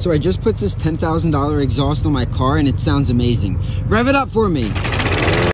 So I just put this $10,000 exhaust on my car and it sounds amazing. Rev it up for me.